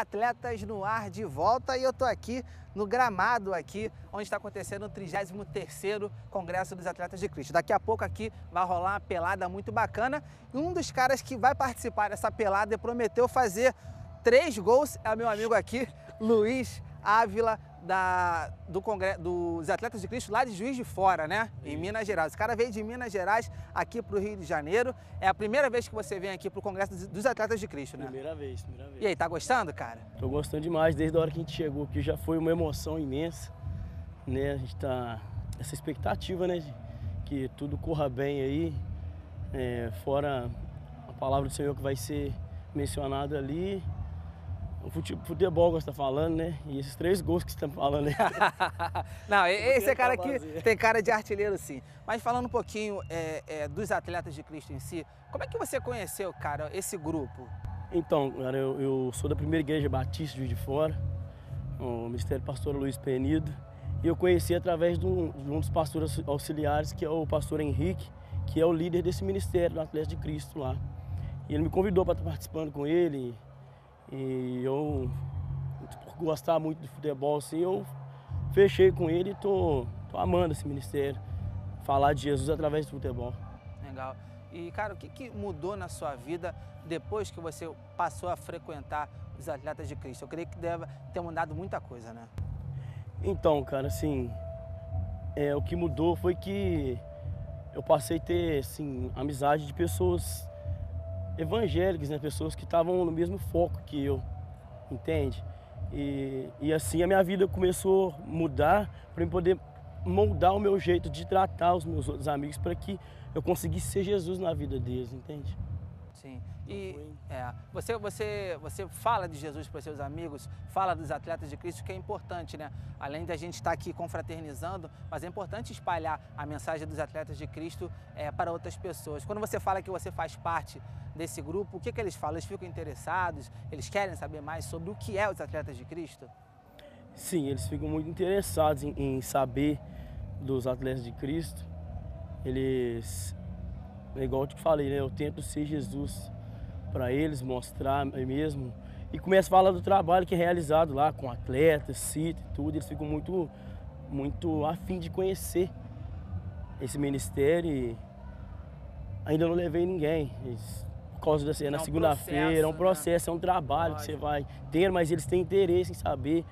Atletas no ar de volta e eu tô aqui no gramado aqui, onde está acontecendo o 33º Congresso dos Atletas de Cristo. Daqui a pouco aqui vai rolar uma pelada muito bacana e um dos caras que vai participar dessa pelada e prometeu fazer três gols é o meu amigo aqui, Luiz Ávila, da, do Congresso, dos Atletas de Cristo lá de Juiz de Fora, né? Em Minas Gerais. O cara veio de Minas Gerais aqui para o Rio de Janeiro. É a primeira vez que você vem aqui para o Congresso dos Atletas de Cristo, né? Primeira vez, primeira vez. E aí, tá gostando, cara? Tô gostando demais, desde a hora que a gente chegou aqui já foi uma emoção imensa, né? A gente tá essa expectativa, né? Que tudo corra bem aí, é, fora a palavra do Senhor que vai ser mencionada ali o futebol que você está falando, né? E esses três gols que você está falando aí. Não, esse é cara aqui tem cara de artilheiro sim. Mas falando um pouquinho é, é, dos atletas de Cristo em si, como é que você conheceu, cara, esse grupo? Então, cara, eu, eu sou da primeira igreja batista de Fora, o Ministério Pastor Luiz Penido. E eu conheci através de um, de um dos pastores auxiliares, que é o pastor Henrique, que é o líder desse ministério do Atlético de Cristo lá. E ele me convidou para estar participando com ele, e eu, por gostar muito de futebol, assim, eu fechei com ele e tô, tô amando esse ministério. Falar de Jesus através do futebol. Legal. E, cara, o que, que mudou na sua vida depois que você passou a frequentar os atletas de Cristo? Eu creio que deve ter mudado muita coisa, né? Então, cara, assim, é, o que mudou foi que eu passei a ter, assim, amizade de pessoas evangélicos, né? Pessoas que estavam no mesmo foco que eu, entende? E, e assim a minha vida começou a mudar para poder moldar o meu jeito de tratar os meus outros amigos para que eu conseguisse ser Jesus na vida deles, entende? Sim. E é, você, você, você fala de Jesus para seus amigos, fala dos atletas de Cristo, que é importante, né? Além da gente estar aqui confraternizando, mas é importante espalhar a mensagem dos atletas de Cristo é, para outras pessoas. Quando você fala que você faz parte desse grupo, o que, que eles falam? Eles ficam interessados? Eles querem saber mais sobre o que é os atletas de Cristo? Sim, eles ficam muito interessados em, em saber dos atletas de Cristo. Eles, é igual eu te falei, né? Eu tento ser Jesus para eles, mostrar mesmo. E começa a falar do trabalho que é realizado lá com atletas, CIT e tudo. Eles ficam muito, muito afim de conhecer esse ministério. E ainda não levei ninguém. Eles, por causa da é na é um segunda-feira, é um processo, né? é um trabalho Lógico. que você vai ter, mas eles têm interesse em saber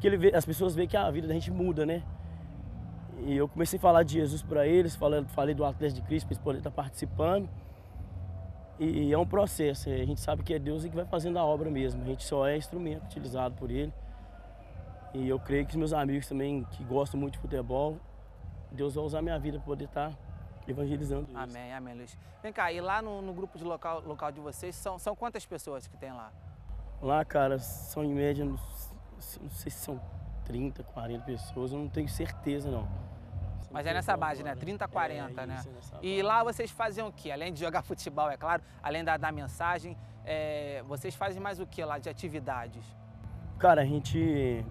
que ele vê, as pessoas veem que a vida da gente muda, né? E eu comecei a falar de Jesus para eles, falei, falei do Atlético de Cristo para eles poderem estar participando. E, é um processo, a gente sabe que é Deus que vai fazendo a obra mesmo, a gente só é instrumento utilizado por Ele. E eu creio que os meus amigos também, que gostam muito de futebol, Deus vai usar minha vida para poder estar evangelizando. Isso. Amém, amém, Luiz. Vem cá, e lá no, no, grupo de local, local de vocês, são, são quantas pessoas que tem lá? Lá, cara, são em média, não sei se são 30, 40 pessoas, eu não tenho certeza não. Mas é nessa base, né? 30, 40, é, né? É e lá vocês faziam o quê? Além de jogar futebol, é claro, além da, da mensagem, é, vocês fazem mais o que lá de atividades? Cara, a gente,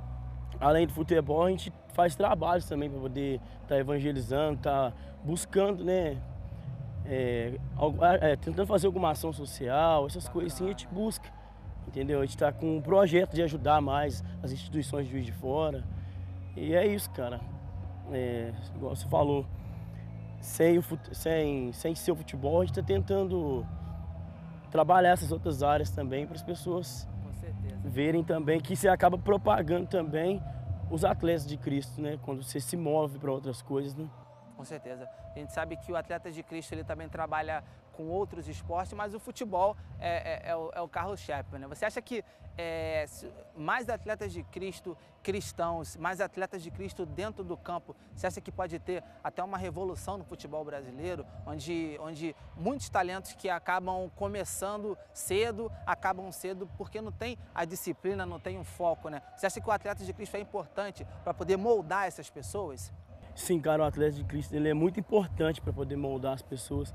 além do futebol, a gente faz trabalhos também para poder estar tá evangelizando, estar tá buscando, né? É, é, tentando fazer alguma ação social, essas Bacana. coisas assim a gente busca, entendeu? A gente está com um projeto de ajudar mais as instituições de Juiz de Fora. E é isso, cara é, igual você falou, sem, o, sem, sem ser o futebol, a gente está tentando trabalhar essas outras áreas também para as pessoas verem também que você acaba propagando também os atletas de Cristo, né? Quando você se move para outras coisas, né? Com certeza. A gente sabe que o atleta de Cristo ele também trabalha com outros esportes, mas o futebol é, é, é o, é o carro-chefe. Né? Você acha que é, mais atletas de Cristo cristãos, mais atletas de Cristo dentro do campo, você acha que pode ter até uma revolução no futebol brasileiro, onde, onde muitos talentos que acabam começando cedo, acabam cedo porque não tem a disciplina, não tem um foco, né? Você acha que o atleta de Cristo é importante para poder moldar essas pessoas? Sim, cara, o atleta de Cristo ele é muito importante para poder moldar as pessoas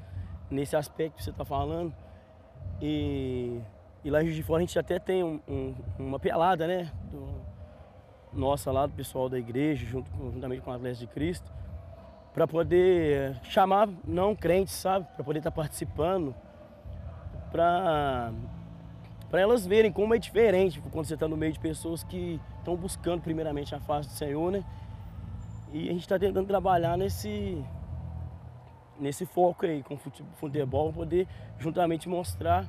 nesse aspecto que você está falando. E, e lá em Juiz de Fora a gente até tem um, um, uma pelada, né? Do, nossa lá, do pessoal da igreja, junto, juntamente com o Atlético de Cristo, para poder chamar não crentes, sabe? Para poder estar tá participando, para para elas verem como é diferente quando você está no meio de pessoas que estão buscando primeiramente a face do Senhor, né? E a gente está tentando trabalhar nesse, nesse foco aí com futebol, poder juntamente mostrar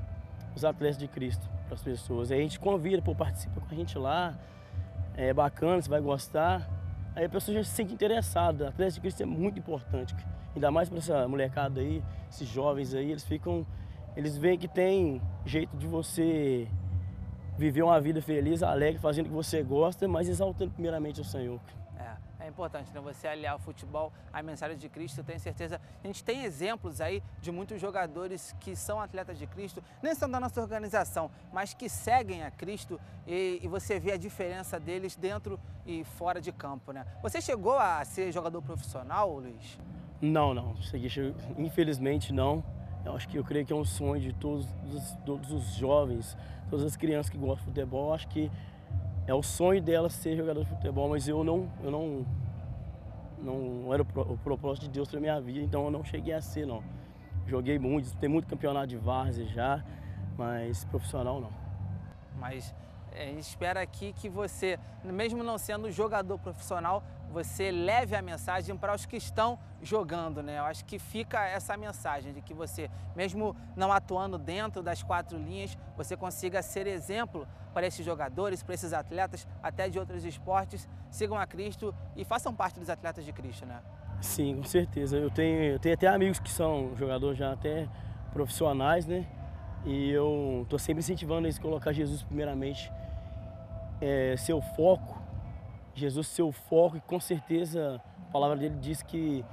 os atletas de Cristo para as pessoas. Aí a gente convida, pô, participa com a gente lá, é bacana, você vai gostar. Aí a pessoa já se sente interessada. Atletas de Cristo é muito importante, ainda mais para essa molecada aí, esses jovens aí, eles ficam eles veem que tem jeito de você viver uma vida feliz, alegre, fazendo o que você gosta, mas exaltando primeiramente o Senhor. É, importante, né? Você aliar o futebol à mensagem de Cristo, tenho certeza. A gente tem exemplos aí de muitos jogadores que são atletas de Cristo, nem são da nossa organização, mas que seguem a Cristo e, e você vê a diferença deles dentro e fora de campo, né? Você chegou a ser jogador profissional, Luiz? Não, não. Infelizmente não. Eu acho que eu creio que é um sonho de todos, todos os jovens, todas as crianças que gostam de futebol. Eu acho que é o sonho delas ser jogador de futebol, mas eu não, eu não, não era o, propósito de Deus para minha vida, então eu não cheguei a ser não. Joguei muito, tem muito campeonato de várzea já, mas profissional não. Mas a gente espera aqui que você, mesmo não sendo jogador profissional, você leve a mensagem para os que estão jogando, né? Eu acho que fica essa mensagem de que você, mesmo não atuando dentro das quatro linhas, você consiga ser exemplo para esses jogadores, para esses atletas, até de outros esportes, sigam a Cristo e façam parte dos atletas de Cristo, né? Sim, com certeza. Eu tenho, eu tenho até amigos que são jogadores já até profissionais, né? E eu estou sempre incentivando eles a colocar Jesus primeiramente, é, seu foco Jesus ser o foco e com certeza a palavra dele diz que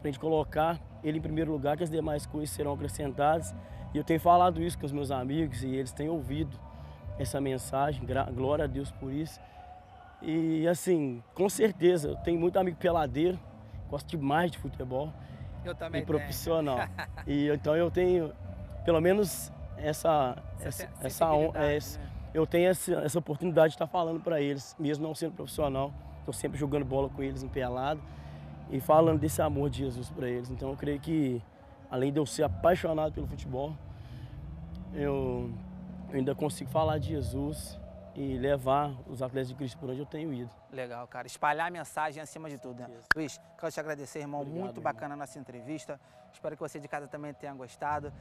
para a gente colocar ele em primeiro lugar que as demais coisas serão acrescentadas. E eu tenho falado isso com os meus amigos e eles têm ouvido essa mensagem, glória a Deus por isso. E assim, com certeza, eu tenho muito amigo peladeiro, gosto demais de futebol. Eu também. E profissional. e então eu tenho pelo menos essa essa, essa, essa, né? eu tenho essa, essa oportunidade de estar falando para eles, mesmo não sendo profissional. Estou sempre jogando bola com eles em pelado e falando desse amor de Jesus para eles. Então eu creio que, além de eu ser apaixonado pelo futebol, eu, eu ainda consigo falar de Jesus e levar os atletas de Cristo por onde eu tenho ido. Legal, cara. Espalhar a mensagem acima de tudo. Né? Luiz, quero te agradecer, irmão. Obrigado, Muito bacana irmão. a nossa entrevista. Espero que você de casa também tenha gostado.